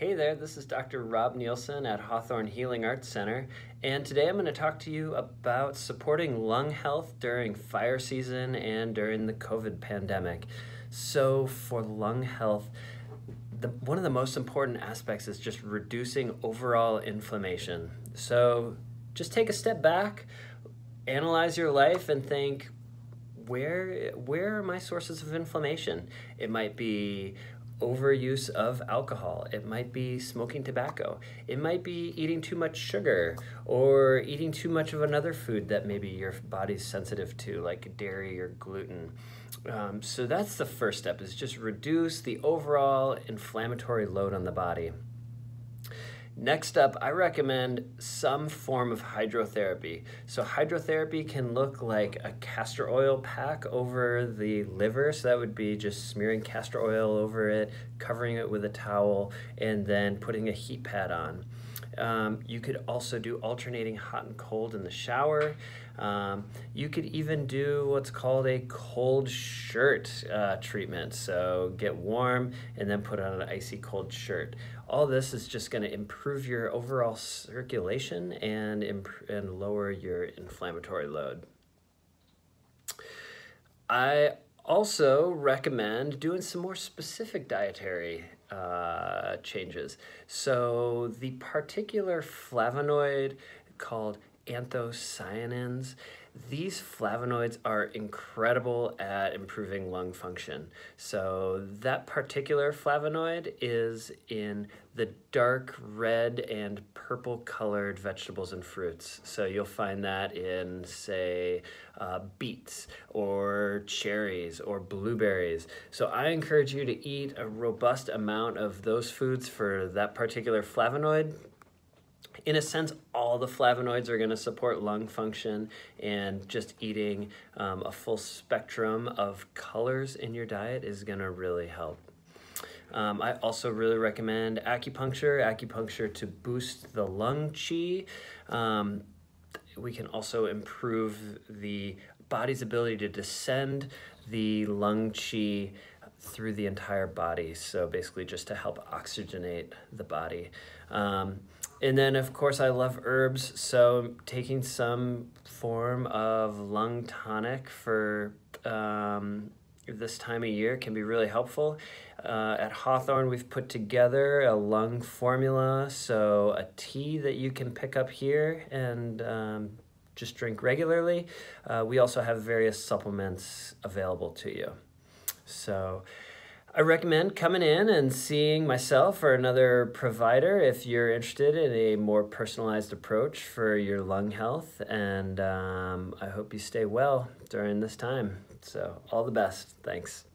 Hey there, this is Dr. Rob Neilson at Hawthorn Healing Arts Center, and today I'm going to talk to you about supporting lung health during fire season and during the COVID pandemic. So, for lung health, the, one of the most important aspects is just reducing overall inflammation. So, just take a step back, analyze your life, and think, where where are my sources of inflammation? It might be overuse of alcohol. It might be smoking tobacco. It might be eating too much sugar or eating too much of another food that maybe your body's sensitive to, like dairy or gluten. Um, so that's the first step is just reduce the overall inflammatory load on the body. Next up, I recommend some form of hydrotherapy. So hydrotherapy can look like a castor oil pack over the liver. So that would be just smearing castor oil over it, covering it with a towel, and then putting a heat pad on. Um, you could also do alternating hot and cold in the shower. Um, you could even do what's called a cold shirt uh, treatment. So get warm and then put on an icy cold shirt. All this is just going to improve your overall circulation and, and lower your inflammatory load. I also recommend doing some more specific dietary uh, changes. So the particular flavonoid called anthocyanins these flavonoids are incredible at improving lung function. So that particular flavonoid is in the dark red and purple colored vegetables and fruits. So you'll find that in, say, uh, beets or cherries or blueberries. So I encourage you to eat a robust amount of those foods for that particular flavonoid in a sense, all the flavonoids are going to support lung function, and just eating um, a full spectrum of colors in your diet is going to really help. Um, I also really recommend acupuncture, acupuncture to boost the lung qi. Um, we can also improve the body's ability to descend the lung qi through the entire body. So basically just to help oxygenate the body. Um, and then of course I love herbs. So taking some form of lung tonic for um, this time of year can be really helpful. Uh, at Hawthorn, we've put together a lung formula, so a tea that you can pick up here and um, just drink regularly. Uh, we also have various supplements available to you. So I recommend coming in and seeing myself or another provider if you're interested in a more personalized approach for your lung health. And um, I hope you stay well during this time. So, all the best. Thanks.